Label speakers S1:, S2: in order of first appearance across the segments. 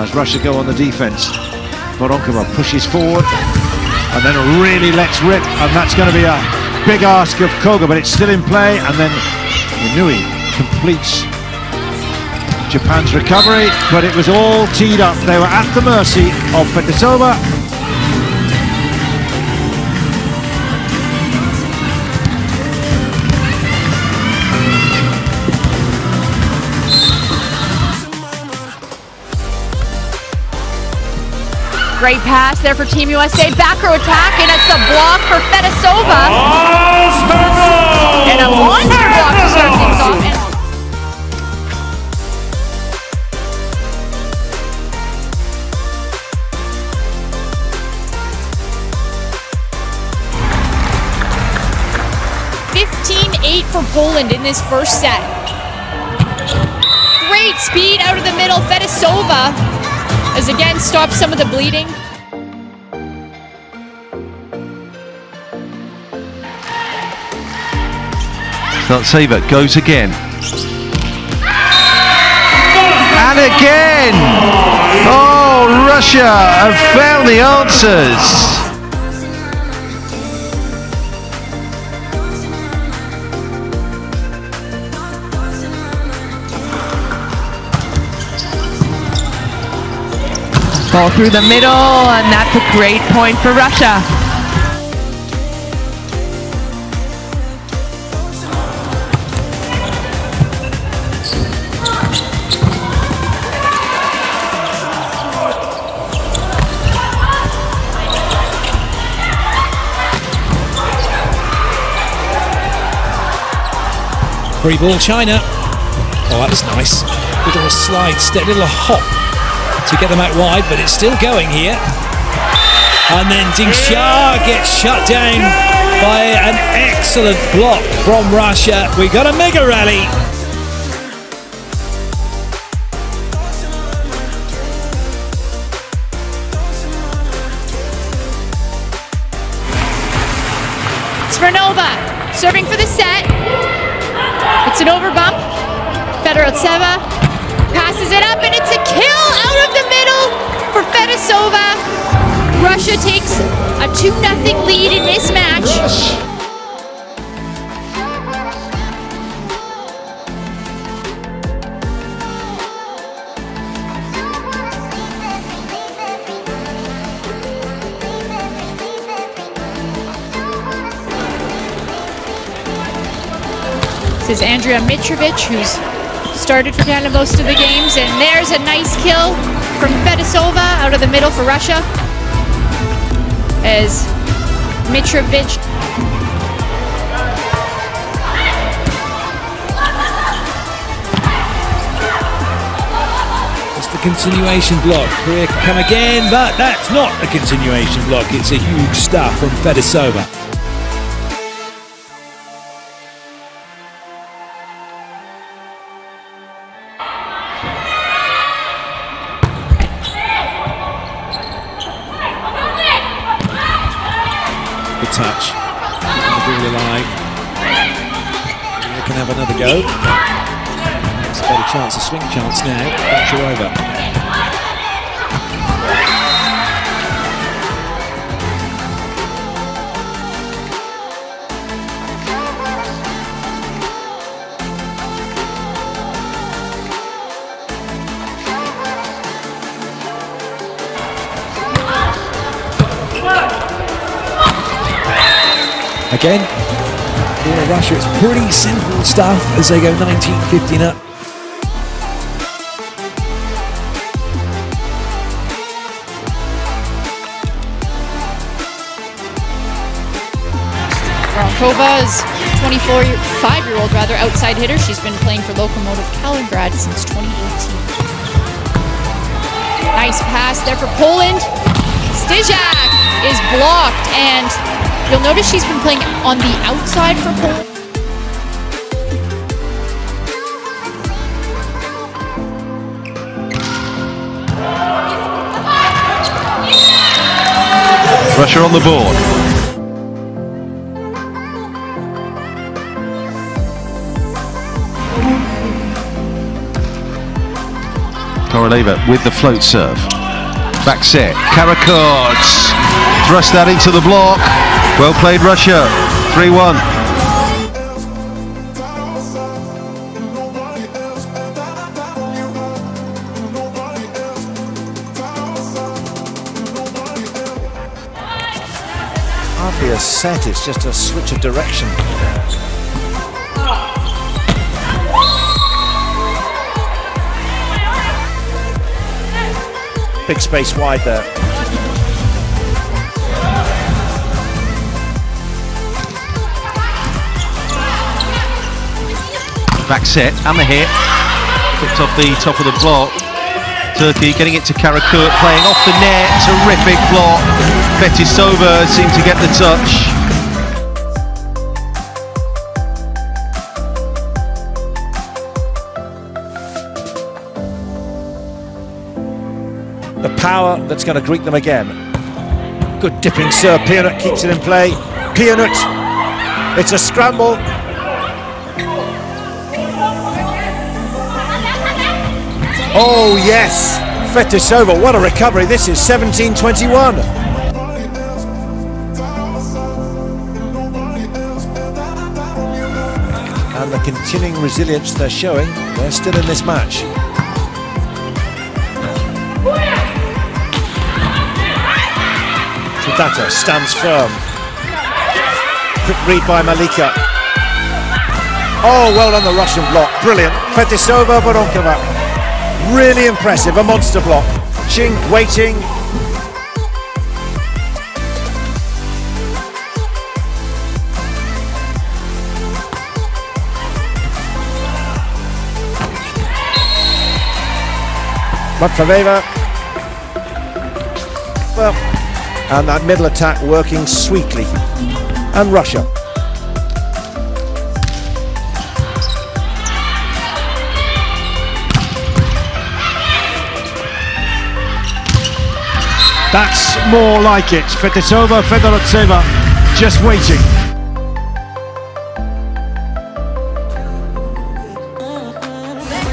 S1: as Russia go on the defense. Voronkova pushes forward and then really lets rip, and that's going to be a big ask of Koga, but it's still in play, and then Inui completes Japan's recovery, but it was all teed up. They were at the mercy of Fetisova.
S2: Great pass there for Team USA. Back row attack, and it's a block for Fetisova. And a monster block to start things off. And Fifteen-eight for Poland in this first set. Great speed out of the middle. Fetisova as again stops some of the bleeding.
S3: Not Saver goes again. And again! Oh, Russia have found the answers.
S4: Ball through the middle, and that's a great point for Russia.
S5: Free ball, China. Oh, that was nice. Little slide step, little hop to get them out wide, but it's still going here. And then Ding Xia gets shut down by an excellent block from Russia. We got a mega rally.
S2: Smirnova serving for the set. It's an over bump. Fedorov passes it up and it's a kill out of for Fetisova. Russia takes a 2-0 lead in this match. This is Andrea Mitrovic, who's started for Canada most of the games. And there's a nice kill from Fetisova out of the middle for Russia. As Mitrovic
S5: It's the continuation block. Korea come again, but that's not a continuation block. It's a huge stuff from Fetisova. Touch. The. They can have another go. It's a better chance, a swing chance now. Pressure over. Again, for Russia, it's pretty simple stuff as they go 19-15 up.
S2: is 24 5-year-old rather outside hitter. She's been playing for Lokomotiv Kaliningrad since 2018. Nice pass there for Poland. Stysiak is blocked and You'll notice she's been playing on the outside for Poland.
S3: Russia on the board. Koroleva with the float serve. Back set. Karakoc. Thrust that into the block. Well played, Russia. 3 1.
S1: Hardly a set, it's just a switch of direction. Big space wide there.
S3: Back set. And the hit. Picked off the top of the block. Turkey getting it to Karakurt, playing off the net. Terrific block. Fetisova seemed to get the touch.
S1: The power that's going to greet them again. Good dipping serve. Pianut keeps it in play. Pianut. It's a scramble. Oh, yes. Fetisova, what a recovery. This is 17-21. And the continuing resilience they're showing, they're still in this match. Sudata stands firm. Quick read by Malika. Oh, well done the Russian block. Brilliant. Fetisova, Voronkova. Really impressive. A monster block. Ching waiting. Matveyeva. Well, and that middle attack working sweetly. And Russia. That's more like it. Fetisova, Fedorovtseva, just waiting.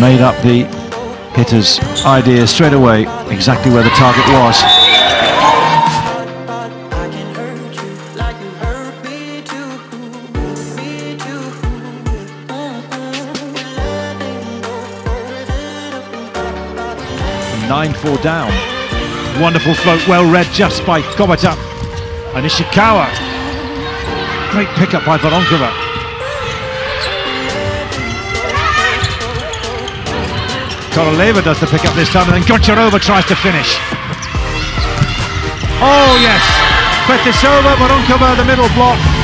S1: Made up the hitter's idea straight away, exactly where the target was. Nine four down. Wonderful float, well read just by Kobata and Ishikawa. Great pickup by Voronkova. Koroleva does the pickup this time, and then Goncharova tries to finish. Oh yes, Fetisova, Voronkova, the middle block.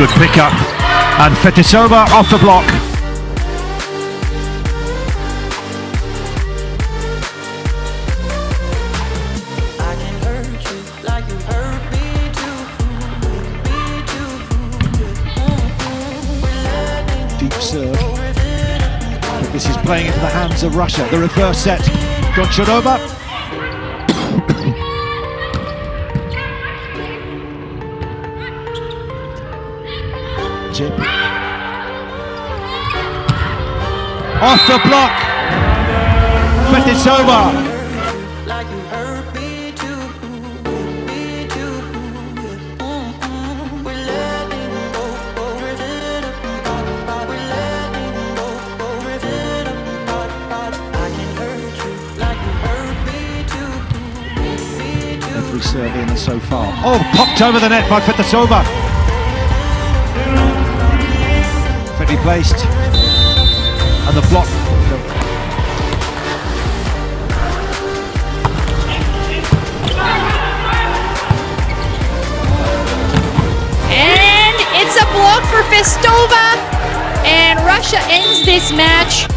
S1: Good pickup, and Fetisova off the block. Deep serve. But this is playing into the hands of Russia. The reverse set. Goncharova. Chip. Off the block. Fetisova. In so far. Oh, popped over the net by Fetisova. Fitly placed. And the block.
S2: And it's a block for Fetisova. And Russia ends this match